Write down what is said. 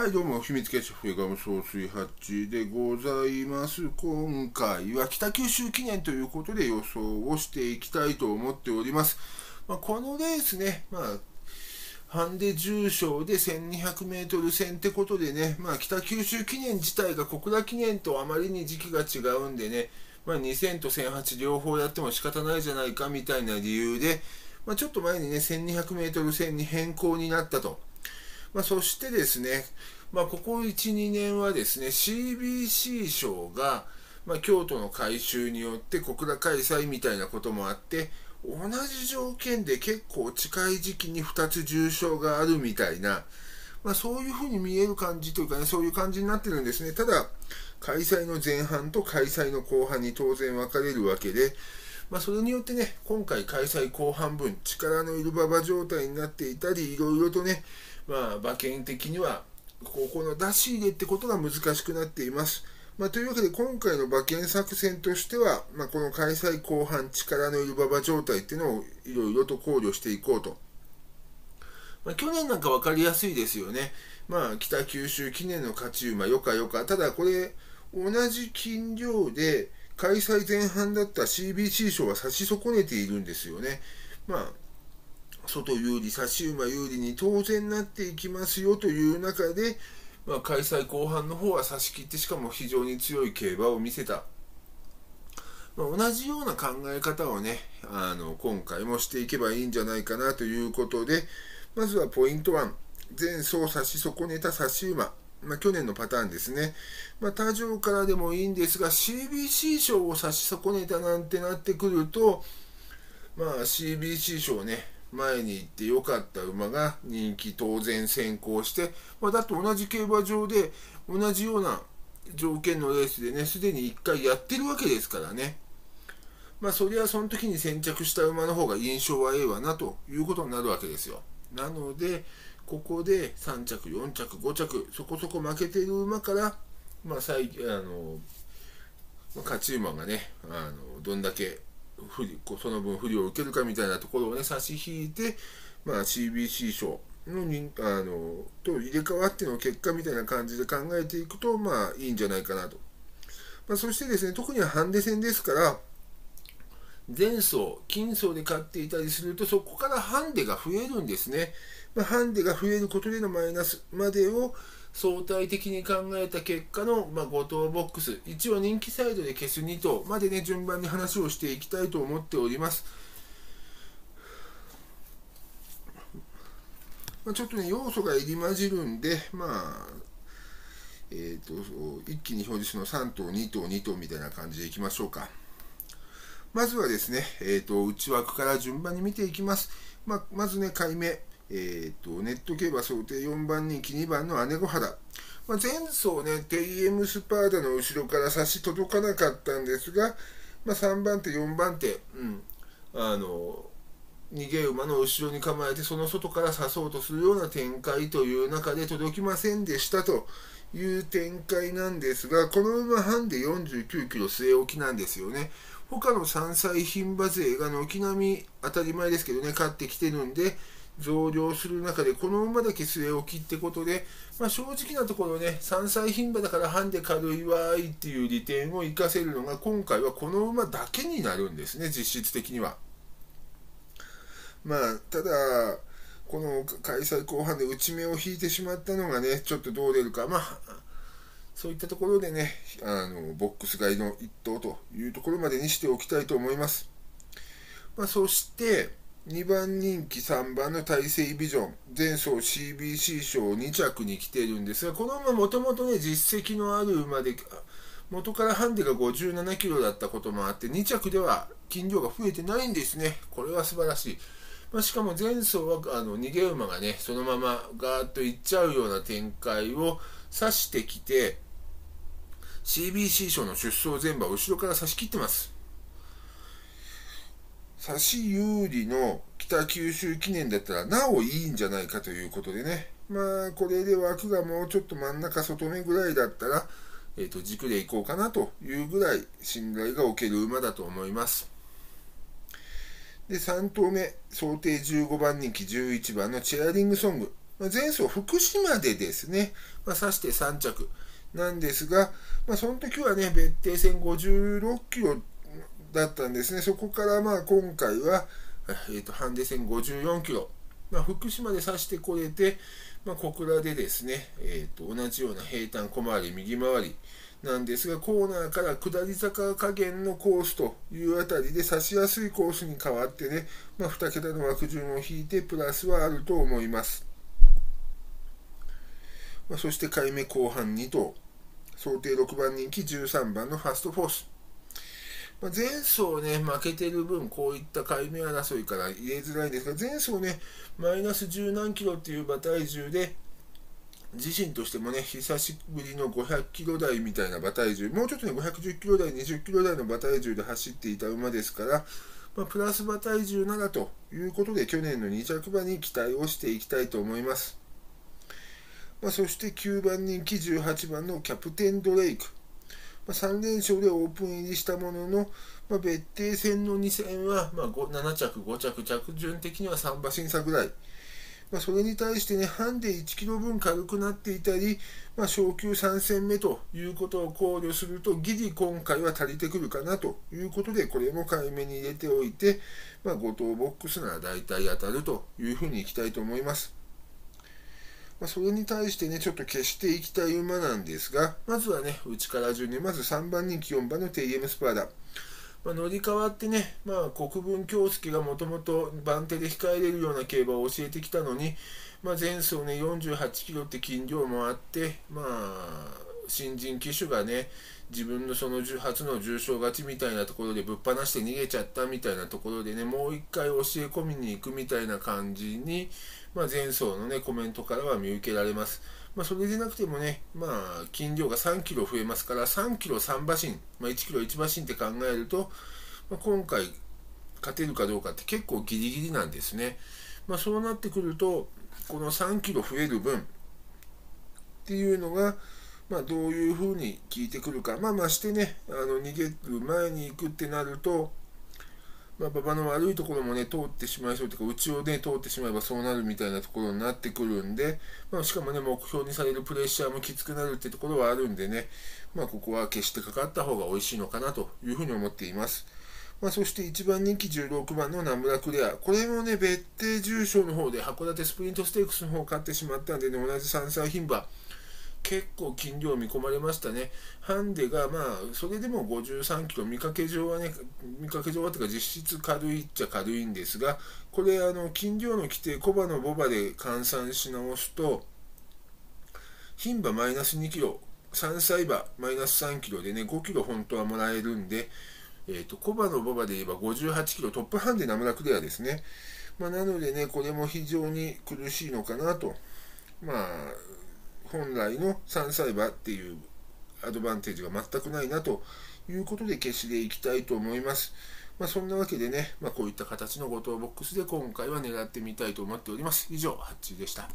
はい、どうも、秘密結社フェガム総水八でございます。今回は北九州記念ということで予想をしていきたいと思っております。まあ、このレースね、まあ、ハンデ重賞で 1200m 戦ってことでね、まあ、北九州記念自体が小倉記念とあまりに時期が違うんでね、まあ、2000と1008両方やっても仕方ないじゃないかみたいな理由で、まあ、ちょっと前にね、1200m 戦に変更になったと。まあ、そしてですね、まあ、ここ1、2年はですね、CBC 賞が、まあ、京都の改修によって小倉開催みたいなこともあって、同じ条件で結構近い時期に2つ重賞があるみたいな、まあ、そういうふうに見える感じというかね、そういう感じになってるんですね。ただ、開催の前半と開催の後半に当然分かれるわけで、まあ、それによってね、今回開催後半分、力のいる馬場状態になっていたり、いろいろとね、まあ、馬券的には、ここの出し入れってことが難しくなっています。まあ、というわけで、今回の馬券作戦としては、まあ、この開催後半、力のいる馬場状態っていうのをいろいろと考慮していこうと。まあ、去年なんか分かりやすいですよね。まあ、北九州記念の勝ち馬、よかよか。ただ、これ、同じ斤量で、開催前半だった CBC 賞は差し損ねているんですよね。まあ外有利、差し馬有利に当然なっていきますよという中で、まあ、開催後半の方は差し切ってしかも非常に強い競馬を見せた、まあ、同じような考え方をねあの今回もしていけばいいんじゃないかなということでまずはポイント1前走差し損ねた差し馬。まあ、去年のパターンですね。まあ、他条からでもいいんですが、CBC 賞を差し損ねたなんてなってくると、まあ、CBC 賞ね、前に行って良かった馬が人気当然先行して、まあ、だって同じ競馬場で同じような条件のレースでね、すでに1回やってるわけですからね。まあ、そりゃその時に先着した馬の方が印象はええわなということになるわけですよ。なので、ここで3着、4着、5着、そこそこ負けてる馬から、まあ、最あの勝ち馬がねあのどんだけ不利こうその分不利を受けるかみたいなところをね差し引いて、まあ、CBC 賞のにあのと入れ替わっての結果みたいな感じで考えていくとまあいいんじゃないかなと、まあ、そしてですね特にハンデ戦ですから前走金走で勝っていたりするとそこからハンデが増えるんですね、まあ、ハンデが増えることでのマイナスまでを相対的に考えた結果の、まあ、5等ボックス。一応人気サイドで消す2等までね順番に話をしていきたいと思っております、まあ、ちょっとね要素が入り混じるんでまあえーと、一気に表示するの3等2等2等みたいな感じでいきましょうか。まずはですね、えーと、内枠から順番に見ていきます、ま、まずね買い目えーと、ネット競馬想定4番人気2番の姉御肌、まあ、前走ねテイエムスパーダの後ろから差し届かなかったんですが、まあ、3番手4番手、うん、あの逃げ馬の後ろに構えてその外から刺そうとするような展開という中で届きませんでしたと。いう展開なんですがこの馬ハンデ49キロ据え置きなんですよね他の3歳牝馬勢が軒並み当たり前ですけどね勝ってきてるんで増量する中でこの馬だけ据え置きってことで、まあ、正直なところね3歳牝馬だからハンデ軽いわーいっていう利点を生かせるのが今回はこの馬だけになるんですね実質的には。まあただこの開催後半で内目を引いてしまったのがねちょっとどう出るか。まあそういったところでねあのボックス外の1頭というところまでにしておきたいと思います。まあ、そして2番人気3番の大西ビジョン。前走 CBC 賞2着に来ているんですがこの馬もともとね実績のある馬で元からハンデが57キロだったこともあって2着では斤量が増えてないんですね。これは素晴らしい、まあ、しかも前走はあの逃げ馬がねそのままガーッといっちゃうような展開を指してきて CBC 賞の出走全馬を後ろから差し切ってます。差し有利の北九州記念だったらなおいいんじゃないかということでね。まあこれで枠がもうちょっと真ん中外目ぐらいだったら、えーと、軸でいこうかなというぐらい信頼がおける馬だと思います。で3頭目想定15番人気11番のチェアリングソングまあ、前走福島でですね、まあ、指して3着なんですが、まあ、その時はね、別定戦56キロだったんですね。そこからまあ今回は、えーと、ハンデ戦54キロ。まあ、福島で指してこれて、まあ、小倉でですね、えーと、同じような平坦小回り、右回りなんですが、コーナーから下り坂加減のコースというあたりで指しやすいコースに変わってね、まあ、2桁の枠順を引いてプラスはあると思います。まあ、そして回目後半2頭、想定6番人気13番のファストフォース。まあ、前走ね、負けてる分、こういった回目争いから入れづらいんですが、前走ね、マイナス10何キロっていう馬体重で、自身としてもね、久しぶりの500キロ台みたいな馬体重、もうちょっとね、510キロ台、20キロ台の馬体重で走っていた馬ですから、まあ、プラス馬体重ならということで、去年の2着馬に期待をしていきたいと思います。まあ、そして9番人気18番のキャプテンドレイク。まあ、3連勝でオープン入りしたものの、まあ、別定戦の2戦は、まあ、7着、5着、着順的には3馬審査ぐらい。まあ、それに対してね、ハンデ1キロ分軽くなっていたり、まあ、昇級3戦目ということを考慮すると、ギリ今回は足りてくるかなということで、これも買い目に入れておいて、まあ、5等ボックスなら大体当たるというふうにいきたいと思います。ま、それに対してね、ちょっと消していきたい馬なんですが、まずはね、内から順に、まず3番人気4番の TM スパーダ。まあ、乗り換わってね、まあ、国分京介がもともと番手で控えれるような競馬を教えてきたのに、まあ、前走ね、48キロって金量もあって、まあ、新人騎手がね、自分のその初の重賞勝ちみたいなところでぶっ放して逃げちゃったみたいなところでね、もう一回教え込みに行くみたいな感じに、まあ、前走のね、コメントからは見受けられます。まあ、それでなくてもね、まあ、斤量が3キロ増えますから、3キロ3馬身、まあ、1キロ1馬身って考えると、まあ、今回、勝てるかどうかって結構ギリギリなんですね。まあ、そうなってくると、この3キロ増える分っていうのが、まあ、どういうふうに効いてくるか、まあ、ましてね、あの逃げる前に行くってなると、まあ、馬場の悪いところもね、通ってしまいそうというか、内をね、通ってしまえばそうなるみたいなところになってくるんで、まあ、しかもね、目標にされるプレッシャーもきつくなるってところはあるんでね、まあ、ここは決してかかった方が美味しいのかなというふうに思っています。まあ、そして1番人気16番のナムラクレア。これもね、別邸重賞の方で函館スプリントステークスの方を買ってしまったんでね、同じ3歳牝馬。結構斤量見込まれましたね。ハンデが、まあ、それでも53キロ、見かけ上はね、見かけ上はというか実質軽いっちゃ軽いんですが、これ、あの、斤量の規定、コバのボバで換算し直すと、牝馬マイナス2キロ、3歳馬マイナス3キロでね、5キロ本当はもらえるんで、えーと、コバのボバで言えば58キロ、トップハンデナムラクレアですね。まあ、なのでね、これも非常に苦しいのかなと。まあ、本来の3歳馬っていうアドバンテージが全くないなということで消しでいきたいと思います。まあ、そんなわけでね、まあ、こういった形の5等ボックスで今回は狙ってみたいと思っております。以上、ハッチでした。